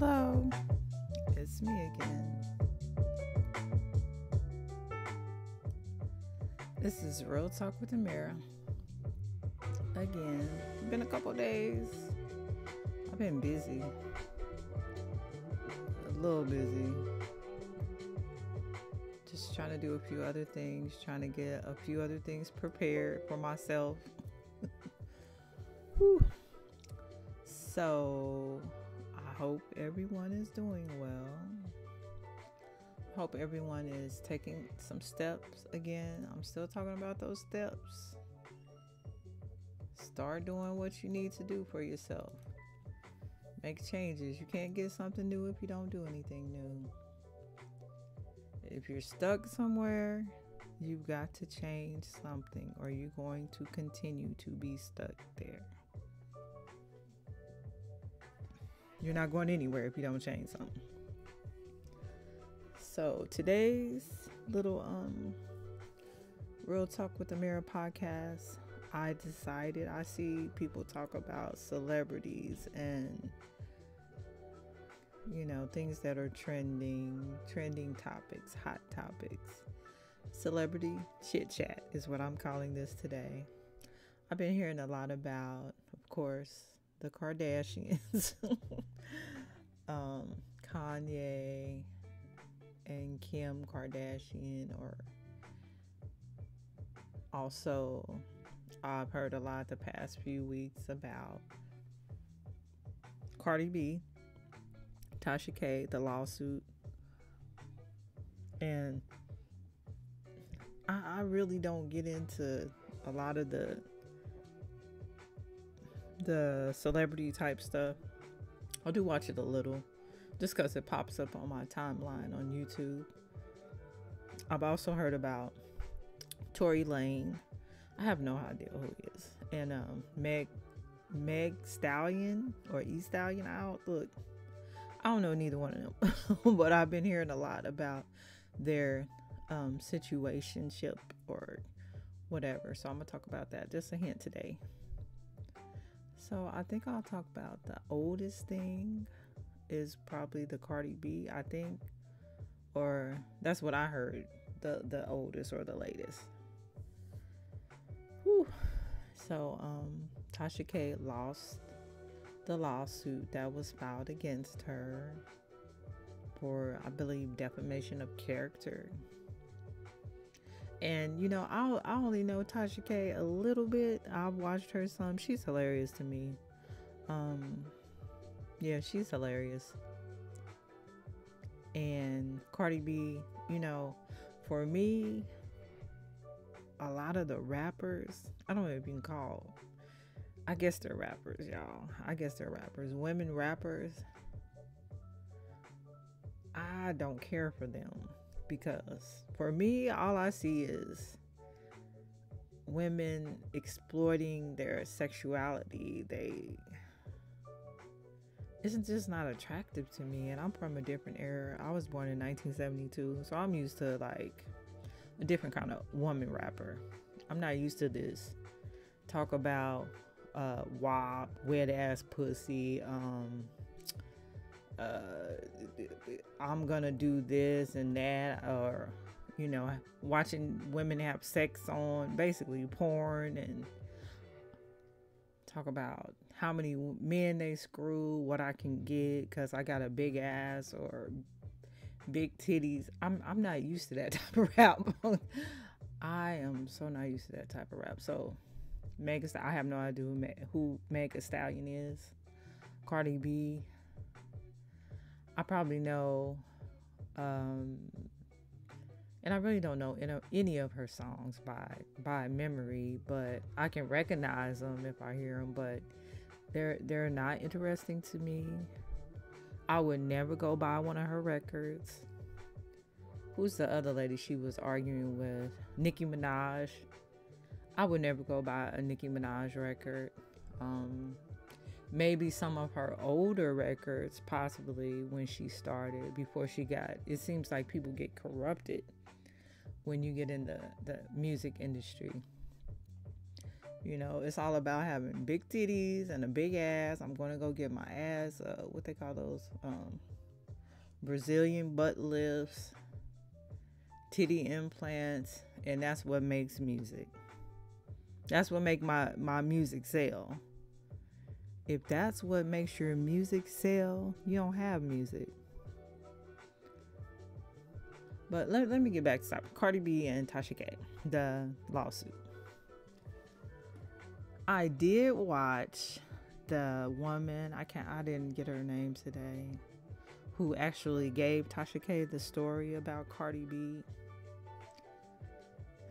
Hello. It's me again. This is Real Talk with Amiri. Again, been a couple days. I've been busy. A little busy. Just trying to do a few other things, trying to get a few other things prepared for myself. So, hope everyone is doing well. Hope everyone is taking some steps again. I'm still talking about those steps. Start doing what you need to do for yourself. Make changes. You can't get something new if you don't do anything new. If you're stuck somewhere, you've got to change something or you're going to continue to be stuck there. You're not going anywhere if you don't change something. So today's little um real talk with Amiri podcast, I decided I see people talk about celebrities and you know things that are trending, trending topics, hot topics. Celebrity chit chat is what I'm calling this today. I've been hearing a lot about, of course, the Kardashians, um, Kanye, and Kim Kardashian, or also I've heard a lot the past few weeks about Cardi B, Tasha K, the lawsuit, and I, I really don't get into a lot of the the celebrity type stuff. I do watch it a little just because it pops up on my timeline on YouTube. I've also heard about Tory Lanez. I have no idea who he is. And um, Meg Meg Stallion or E Stallion out. Look, I don't know neither one of them, but I've been hearing a lot about their um, situationship or whatever. So I'm gonna talk about that. Just a hint today. So I think I'll talk about the oldest thing is probably the Cardi B, I think. Or that's what I heard. The the oldest or the latest. Whew. So um Tasha K lost the lawsuit that was filed against her for I believe defamation of character. And you know, I I only know Tasha K a little bit. I've watched her some. She's hilarious to me. Um, yeah, she's hilarious. And Cardi B, you know, for me, a lot of the rappers, I don't can call, I guess they're rappers, y'all. I guess they're rappers. Women rappers, I don't care for them because for me, all I see is women exploiting their sexuality. They it's just not attractive to me and I'm from a different era. I was born in 1972, so I'm used to like a different kind of woman rapper. I'm not used to this talk about uh wop, wet ass pussy, um uh I'm gonna do this and that or you know, watching women have sex on basically porn and talk about how many men they screw, what I can get because I got a big ass or big titties. I'm I'm not used to that type of rap. I am so not used to that type of rap. So, Megan, I have no idea who, who Meg Stallion is. Cardi B. I probably know um, and I really don't know any of her songs by by memory, but I can recognize them if I hear them. But they're they're not interesting to me. I would never go buy one of her records. Who's the other lady she was arguing with? Nicki Minaj. I would never go buy a Nicki Minaj record. Um, maybe some of her older records, possibly when she started, before she got. It seems like people get corrupted when you get in the, the music industry. You know, it's all about having big titties and a big ass. I'm going to go get my ass, uh, what they call those, um, Brazilian butt lifts, titty implants, and that's what makes music. That's what make my my music sell. If that's what makes your music sell, you don't have music. But let, let me get back to stop. Cardi B and Tasha K, the lawsuit. I did watch the woman, I can't I didn't get her name today, who actually gave Tasha K the story about Cardi B.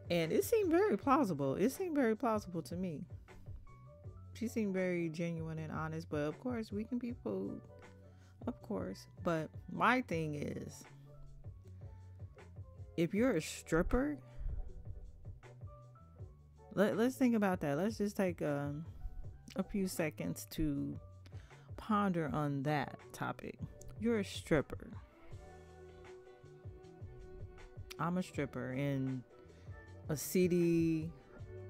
And it seemed very plausible. It seemed very plausible to me. She seemed very genuine and honest, but of course we can be fooled. Of course. But my thing is if you're a stripper, let, let's think about that. Let's just take um, a few seconds to ponder on that topic. You're a stripper. I'm a stripper in a city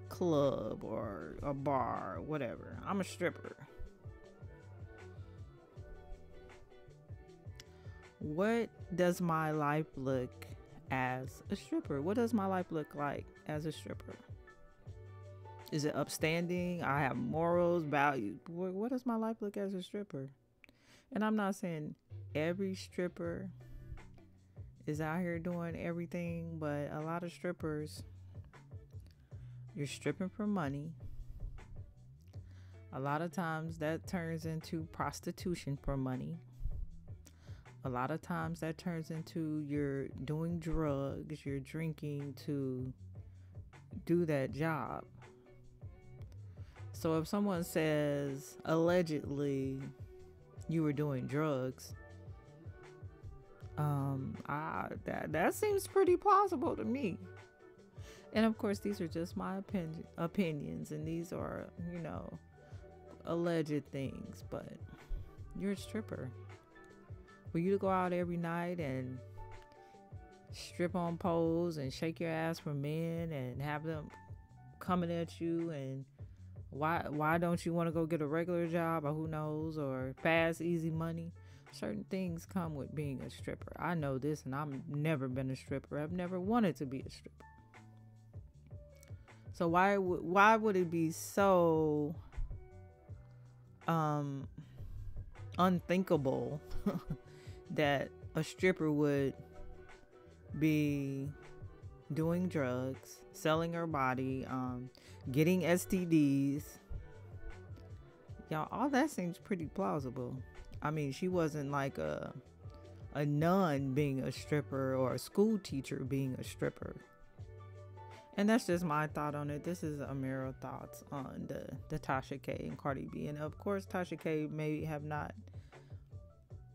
club or a bar, or whatever. I'm a stripper. What does my life look as a stripper? What does my life look like as a stripper? Is it upstanding? I have morals, values. What does my life look as a stripper? And I'm not saying every stripper is out here doing everything, but a lot of strippers, you're stripping for money. A lot of times that turns into prostitution for money a lot of times that turns into you're doing drugs, you're drinking to do that job. So if someone says allegedly you were doing drugs, um, I, that that seems pretty plausible to me. And of course, these are just my opinion, opinions, and these are, you know, alleged things. But you're a stripper. For you to go out every night and strip on poles and shake your ass for men and have them coming at you and why why don't you want to go get a regular job or who knows or fast easy money? Certain things come with being a stripper. I know this and i've never been a stripper. I've never wanted to be a stripper so why would why would it be so um unthinkable that a stripper would be doing drugs, selling her body, um, getting STDs. Y'all, all that seems pretty plausible. I mean, she wasn't like a a nun being a stripper or a school teacher being a stripper. And that's just my thought on it. This is Amiri thoughts on the, the Tasha K and Cardi B. And of course, Tasha K may have not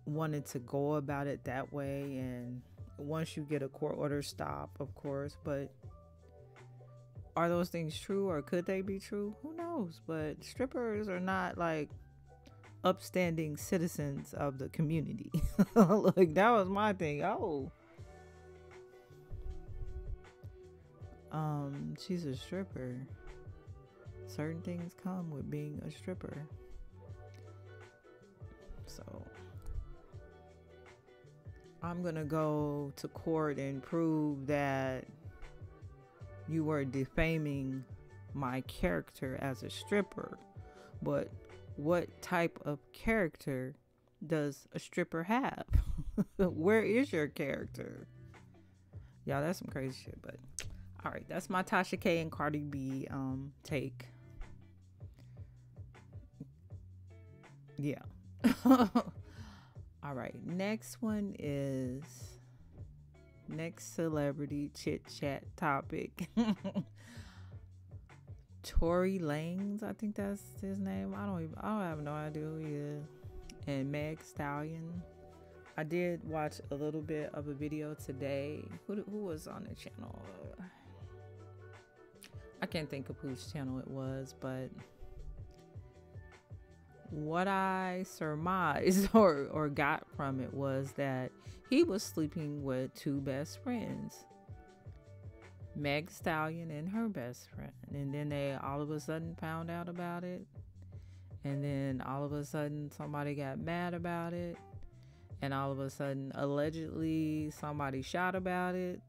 wanted to go about it that way. And once you get a court order stop of course. But are those things true or could they be true? Who knows? But strippers are not like upstanding citizens of the community. Like that was my thing. Oh um she's a stripper certain things come with being a stripper so I'm going to go to court and prove that you were defaming my character as a stripper. But what type of character does a stripper have? Where is your character? Y'all, that's some crazy shit, but all right, that's my Tasha K and Cardi B um take. Yeah. All right, next one is next celebrity chit chat topic. Tory Lanez, I think that's his name. I don't even I don't have no idea who he is. And Meg Stallion. I did watch a little bit of a video today. Who who was on the channel? I can't think of whose channel it was, but what I surmised or, or got from it was that he was sleeping with two best friends. Meg Stallion and her best friend. And then they all of a sudden found out about it. And then all of a sudden somebody got mad about it. And all of a sudden, allegedly, somebody shot about it.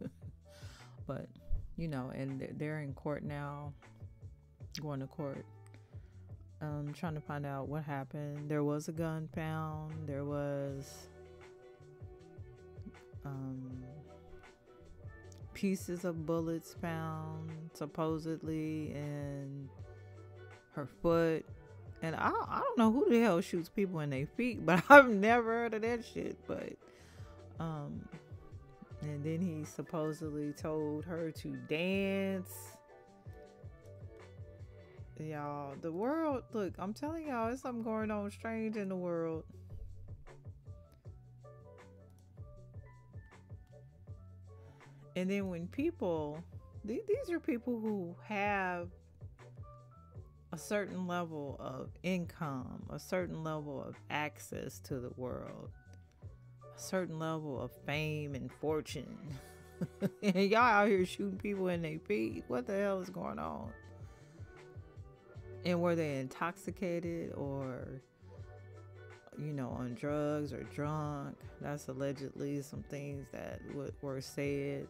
but, you know, and they're in court now, going to court. Um, trying to find out what happened. There was a gun found. There was um, pieces of bullets found supposedly in her foot. And I, I don't know who the hell shoots people in their feet, but I've never heard of that shit. But, um, and then he supposedly told her to dance. Y'all, the world, look, I'm telling y'all, there's something going on strange in the world. And then when people, these are people who have a certain level of income, a certain level of access to the world, certain level of fame and fortune. and y'all out here shooting people in their feet. What the hell is going on? And were they intoxicated or, you know, on drugs or drunk? That's allegedly some things that were said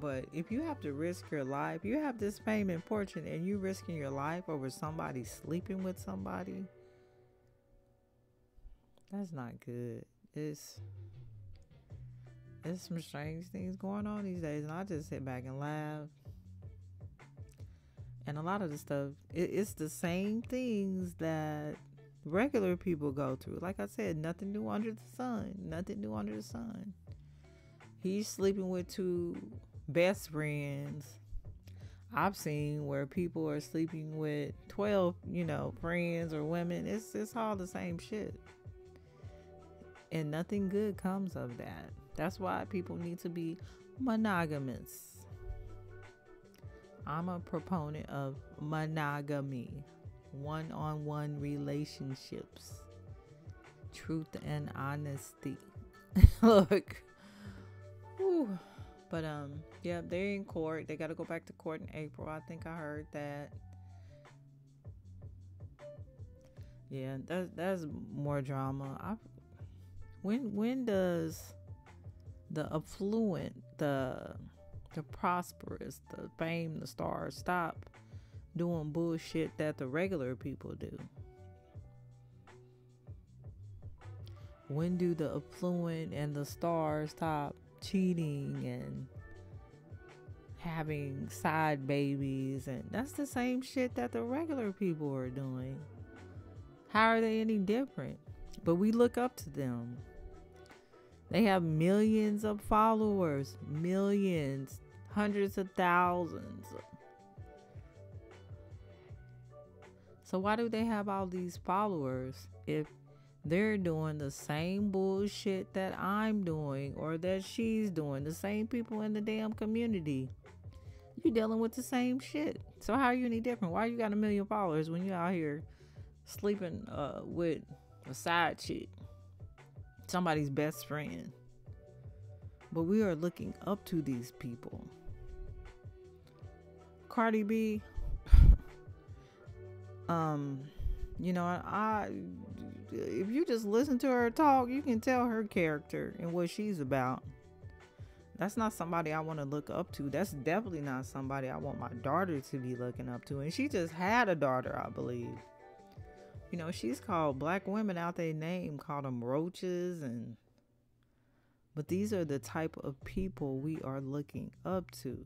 but if you have to risk your life, you have this fame and fortune, and you risking your life over somebody sleeping with somebody, that's not good. It's there's some strange things going on these days, and I just sit back and laugh. And a lot of the stuff, it, it's the same things that regular people go through. Like I said, nothing new under the sun. Nothing new under the sun. He's sleeping with two best friends. I've seen where people are sleeping with 12, you know, friends or women. It's it's all the same shit. And nothing good comes of that. That's why people need to be monogamous. I'm a proponent of monogamy, one on one relationships, truth and honesty. Look, whew. But um, yeah, they're in court. They got to go back to court in April. I think I heard that. Yeah, that that's more drama. I when when does the affluent, the the prosperous, the fame, the stars stop doing bullshit that the regular people do? When do the affluent and the stars stop cheating and having side babies and that's the same shit that the regular people are doing. How are they any different? But we look up to them. They have millions of followers, millions, hundreds of thousands. So why do they have all these followers if they're doing the same bullshit that I'm doing or that she's doing. The same people in the damn community. You dealing with the same shit. So how are you any different? Why you got a million followers when you out here sleeping uh, with a side chick, somebody's best friend? But we are looking up to these people. Cardi B, um, you know, I if you just listen to her talk, you can tell her character and what she's about. That's not somebody I want to look up to. That's definitely not somebody I want my daughter to be looking up to. And she just had a daughter, I believe. You know, she's called black women out their name, called them roaches and but these are the type of people we are looking up to.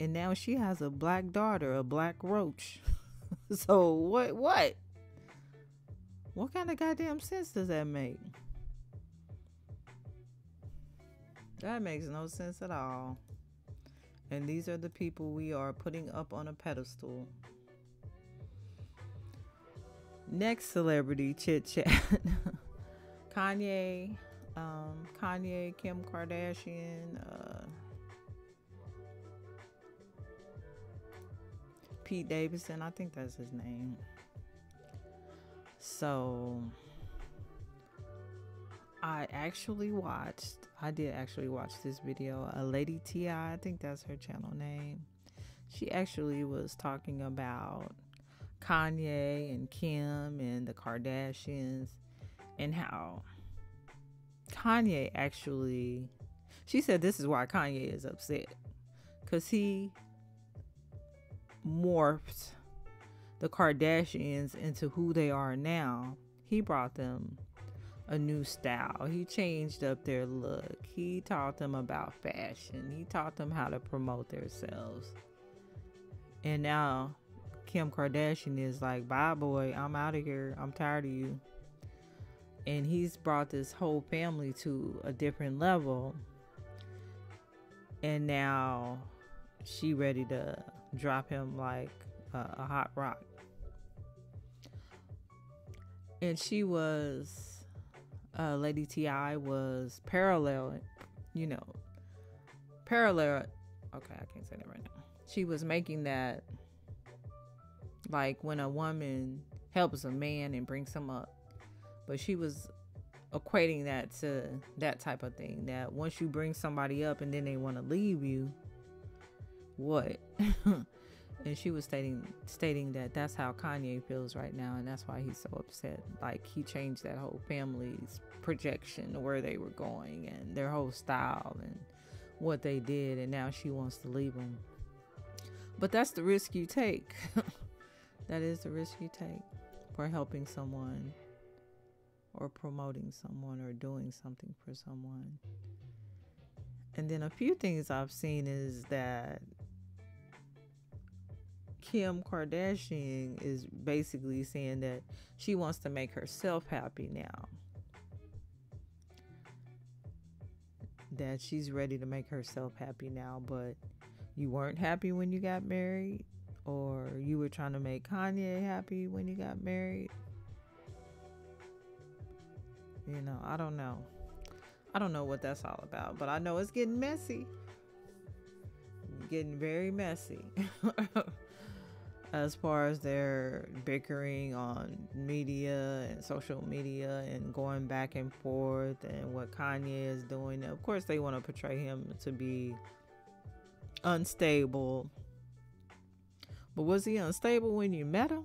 And now she has a black daughter, a black roach. so what what? What kind of goddamn sense does that make? That makes no sense at all. And these are the people we are putting up on a pedestal. Next celebrity chit chat Kanye, um, Kanye, Kim Kardashian, uh, Pete Davidson. I think that's his name. So I actually watched I did actually watch this video. A lady Ti, I think that's her channel name. She actually was talking about Kanye and Kim and the Kardashians and how Kanye actually she said this is why Kanye is upset cuz he morphed the Kardashians into who they are now. He brought them a new style. He changed up their look. He taught them about fashion. He taught them how to promote themselves. And now Kim Kardashian is like, bye, boy, I'm out of here. I'm tired of you. And he's brought this whole family to a different level. And now she ready to drop him like a, a hot rock. And she was uh, Lady Ti was parallel, you know, parallel. Okay, I can't say that right now. She was making that like when a woman helps a man and brings him up, but she was equating that to that type of thing. That once you bring somebody up and then they want to leave you, what? and she was stating stating that that's how Kanye feels right now, and that's why he's so upset. Like he changed that whole family's projection where they were going and their whole style and what they did, and now she wants to leave him. But that's the risk you take. that is the risk you take for helping someone or promoting someone or doing something for someone. And then a few things I've seen is that Kim Kardashian is basically saying that she wants to make herself happy now. That she's ready to make herself happy now, but you weren't happy when you got married, or you were trying to make Kanye happy when you got married. You know, I don't know. I don't know what that's all about, but I know it's getting messy. Getting very messy. as far as their bickering on media and social media and going back and forth and what Kanye is doing. Of course, they want to portray him to be unstable. But was he unstable when you met him?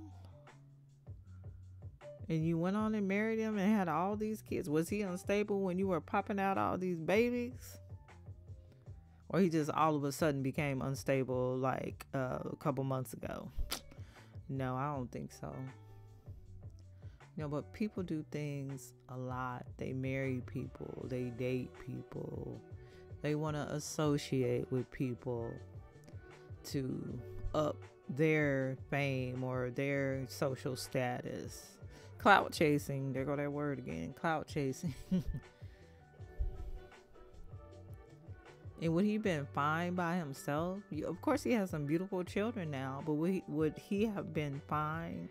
And you went on and married him and had all these kids. Was he unstable when you were popping out all these babies? or he just all of a sudden became unstable like uh, a couple months ago. No, I don't think so. You know, but people do things a lot. They marry people, they date people, they want to associate with people to up their fame or their social status. Clout chasing, there go that word again. Clout chasing. And would he been fine by himself? Of course, he has some beautiful children now, but would he, would he have been fine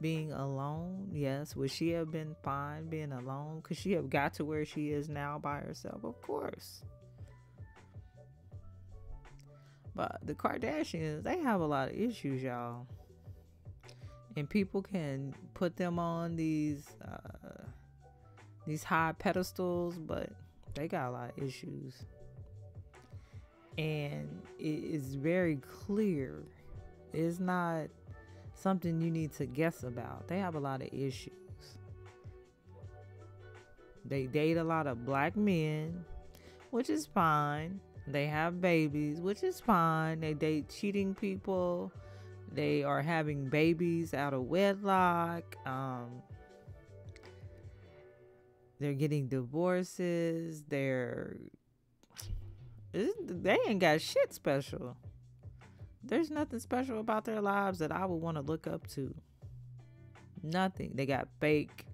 being alone? Yes. Would she have been fine being alone? Could she have got to where she is now by herself? Of course. But the Kardashians, they have a lot of issues, y'all. And people can put them on these uh, these high pedestals, but they got a lot of issues and it is very clear. It's not something you need to guess about. They have a lot of issues. They date a lot of black men, which is fine. They have babies, which is fine. They date cheating people. They are having babies out of wedlock. Um, they're getting divorces. They're they ain't got shit special. There's nothing special about their lives that I would want to look up to. Nothing. They got fake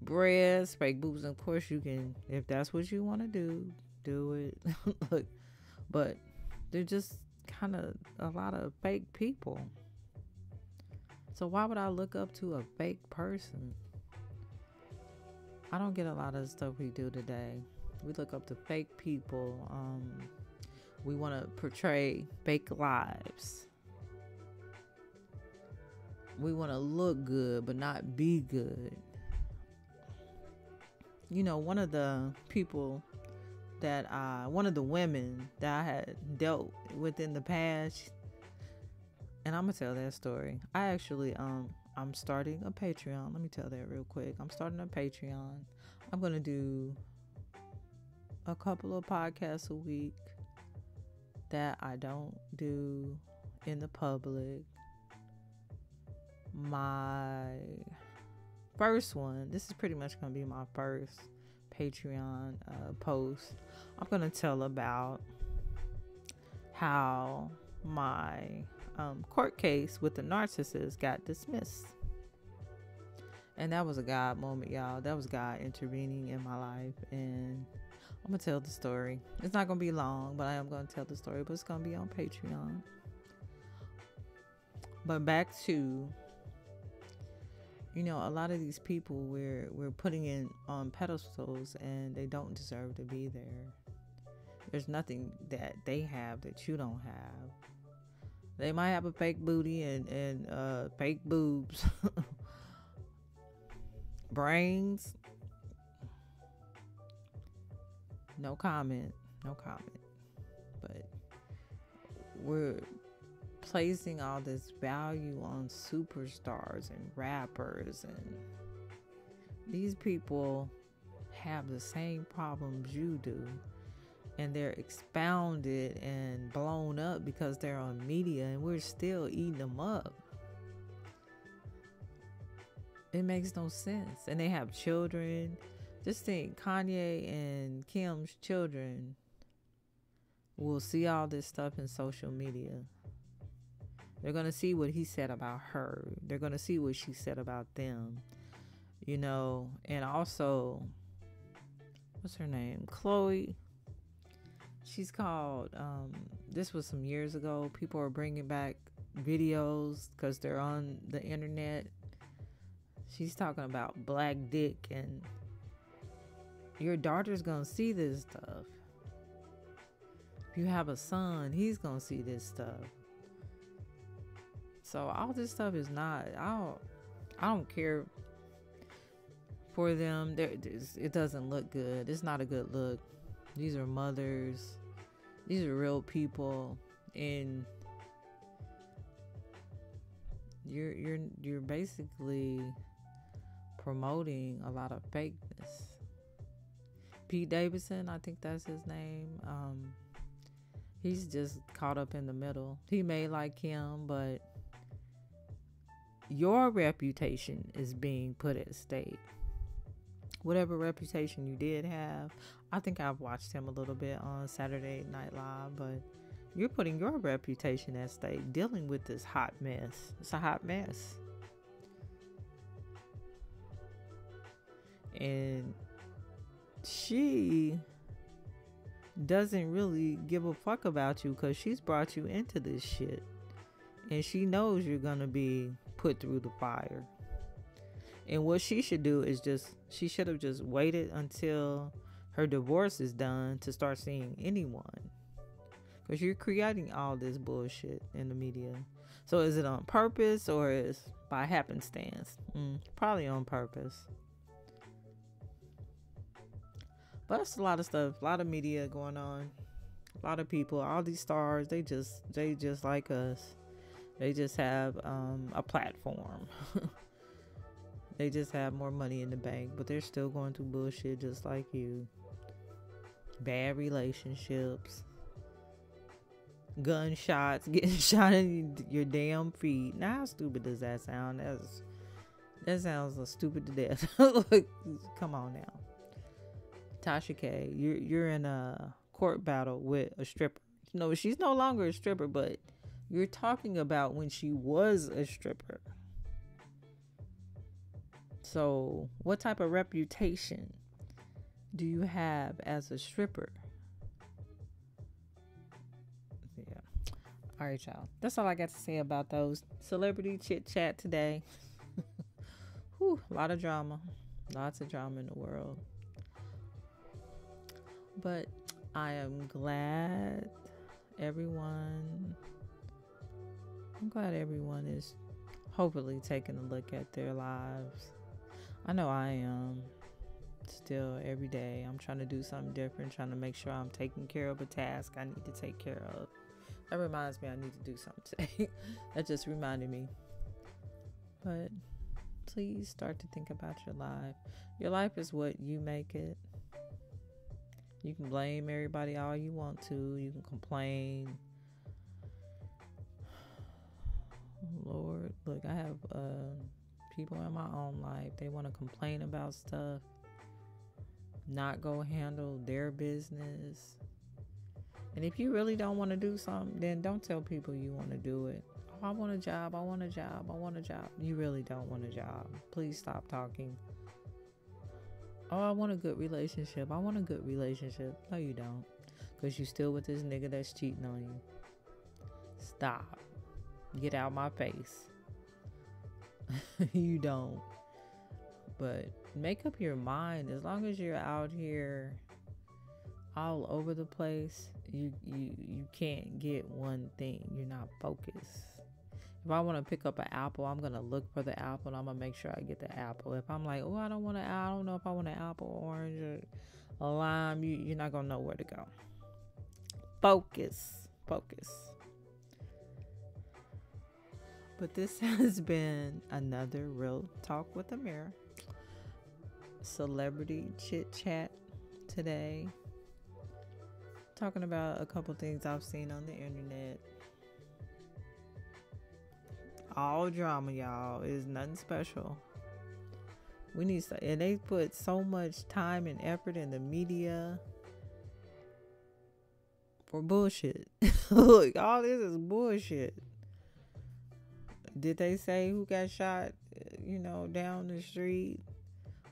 breasts, fake boobs. Of course, you can, if that's what you want to do, do it. Look, but they're just kind of a lot of fake people. So why would I look up to a fake person? I don't get a lot of stuff we do today. We look up to fake people. Um, we want to portray fake lives. We want to look good, but not be good. You know, one of the people that I, one of the women that I had dealt with in the past, and I'm gonna tell that story. I actually, um, I'm starting a Patreon. Let me tell that real quick. I'm starting a Patreon. I'm gonna do a couple of podcasts a week that I don't do in the public. My first one, this is pretty much to be my first Patreon uh, post. I'm going to tell about how my um, court case with the narcissist got dismissed. And that was a God moment, y'all. That was God intervening in my life. And I'm going to tell the story. It's not going to be long, but I am going to tell the story. But it's going to be on Patreon. But back to you know, a lot of these people we're we're putting in on pedestals and they don't deserve to be there. There's nothing that they have that you don't have. They might have a fake booty and and uh, fake boobs, brains. No comment. No comment. But we're placing all this value on superstars and rappers and these people have the same problems you do and they're expounded and blown up because they're on media and we're still eating them up. It makes no sense. And they have children. Just think kanye and kim's children will see all this stuff in social media they're going to see what he said about her. They're going to see what she said about them. You know, and also, what's her name? Chloe. She's called, um, this was some years ago. People are bringing back videos because they're on the internet. She's talking about black dick, and your daughter's going to see this stuff. If you have a son, he's going to see this stuff. So all this stuff is not. I don't. I don't care for them. There, it doesn't look good. It's not a good look. These are mothers. These are real people, and you're you're you're basically promoting a lot of fakeness. Pete Davidson, I think that's his name. Um, he's just caught up in the middle. He may like him, but your reputation is being put at stake. Whatever reputation you did have, I think I've watched him a little bit on Saturday Night Live, but you're putting your reputation at stake dealing with this hot mess. It's a hot mess. And she doesn't really give a fuck about you because she's brought you into this shit. And she knows you're going to be put through the fire. And what she should do is just, she should have just waited until her divorce is done to start seeing anyone. Because you're creating all this bullshit in the media. So is it on purpose or is by happenstance? Mm, probably on purpose. But it's a lot of stuff, a lot of media going on. A lot of people, all these stars, they just they just like us. They just have um, a platform. they just have more money in the bank, but they're still going through bullshit just like you. Bad relationships, gunshots, getting shot in your damn feet. Now, how stupid does that sound? That's that sounds stupid to death. Come on now, Tasha K. You're you're in a court battle with a stripper. No, she's no longer a stripper, but you're talking about when she was a stripper. So, what type of reputation do you have as a stripper? Yeah. All right, y'all. That's all I got to say about those celebrity chit chat today. Whew, a lot of drama. Lots of drama in the world. But I am glad everyone I'm glad everyone is hopefully taking a look at their lives. I know I am. still every day I'm trying to do something different, trying to make sure I'm taking care of a task I need to take care of. That reminds me I need to do something today. that just reminded me. But please start to think about your life. Your life is what you make it. You can blame everybody all you want to. You can complain. Lord, look, I have uh, people in my own life. They want to complain about stuff, not go handle their business. And if you really don't want to do something, then don't tell people you want to do it. Oh, I want a job. I want a job. I want a job. You really don't want a job. Please stop talking. Oh, I want a good relationship. I want a good relationship. No, you don't. Because you still with this nigga that's cheating on you. Stop. Get out my face. you don't. But make up your mind. As long as you're out here all over the place, you you you can't get one thing. You're not focused. If I want to pick up an apple, I'm gonna look for the apple and I'm gonna make sure I get the apple. If I'm like, oh, I don't want to, I don't know if I want an apple, orange, or a lime, you you're not gonna know where to go. Focus, focus. But this has been another real talk with Amiri Celebrity chit chat today. Talking about a couple things I've seen on the internet. All drama, y'all. Is nothing special. We need to, and they put so much time and effort in the media for bullshit. Look, all this is bullshit. Did they say who got shot, you know, down the street?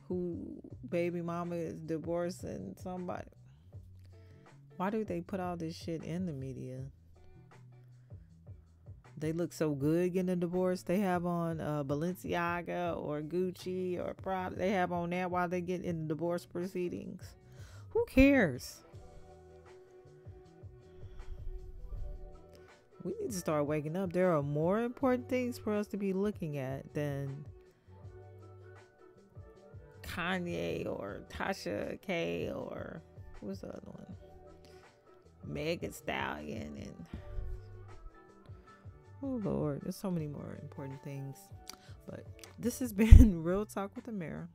Who baby mama is divorcing somebody? Why do they put all this shit in the media? They look so good getting a divorce. They have on uh, Balenciaga or Gucci or Prada. They have on that while they get in the divorce proceedings. Who cares? We need to start waking up. There are more important things for us to be looking at than Kanye or Tasha K or what's the other one? Megan Stallion and oh Lord, there's so many more important things. But this has been Real Talk with Amiri.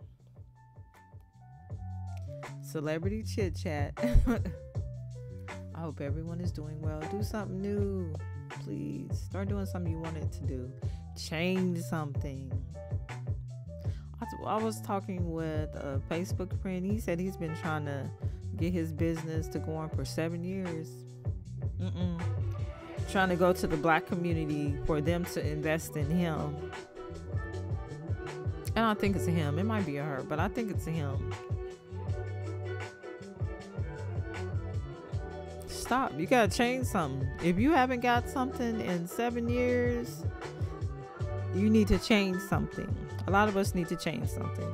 Celebrity chit chat. I hope everyone is doing well. Do something new please. Start doing something you wanted to do. Change something. I was talking with a Facebook friend. He said he's been trying to get his business to go on for seven years. Mm-mm. Trying to go to the black community for them to invest in him. And I think it's a him. It might be a her, but I think it's a him. Stop. You gotta change something. If you haven't got something in seven years, you need to change something. A lot of us need to change something.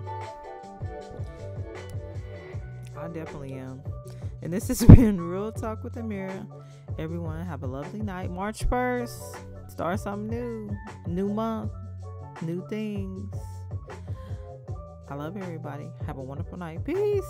I definitely am. And this has been Real Talk with Amiri. Everyone have a lovely night. March 1st. Start something new. New month. New things. I love everybody. Have a wonderful night. Peace.